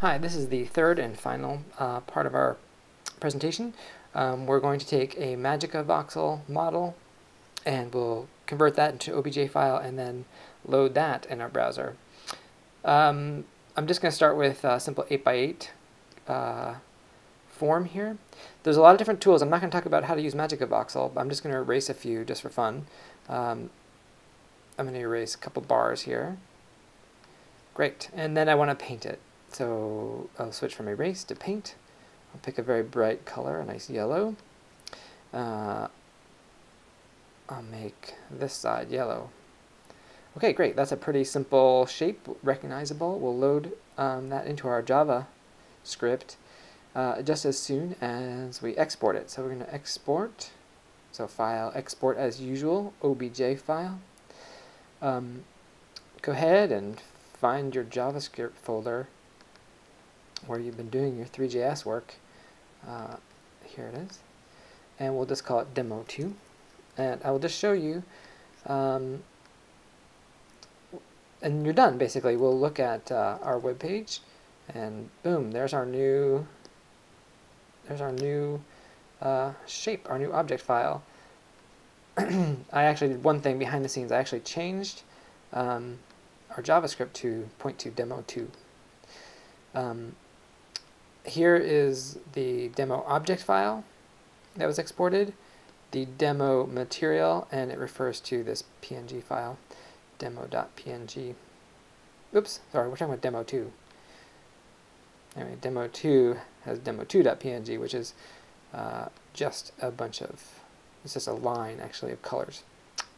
Hi, this is the third and final uh, part of our presentation. Um, we're going to take a MagicaVoxel model and we'll convert that into OBJ file and then load that in our browser. Um, I'm just going to start with a simple 8x8 uh, form here. There's a lot of different tools. I'm not going to talk about how to use MagicaVoxel, but I'm just going to erase a few just for fun. Um, I'm going to erase a couple bars here. Great. And then I want to paint it. So I'll switch from erase to paint. I'll pick a very bright color, a nice yellow. Uh, I'll make this side yellow. Okay, great. That's a pretty simple shape, recognizable. We'll load um, that into our Java script uh, just as soon as we export it. So we're going to export. So file, export as usual, OBJ file. Um, go ahead and find your JavaScript folder where you've been doing your ThreeJS work. Uh, here it is. And we'll just call it demo2. And I will just show you, um, and you're done basically. We'll look at uh, our web page, and boom, there's our new, there's our new uh, shape, our new object file. I actually did one thing behind the scenes. I actually changed um, our JavaScript to point to demo2. Um, here is the demo object file that was exported, the demo material, and it refers to this PNG file, demo.png. Oops, sorry, we're talking about demo 2. Anyway, demo 2 has demo2.png, which is uh, just a bunch of, it's just a line actually of colors.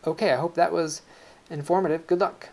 Okay, I hope that was informative. Good luck.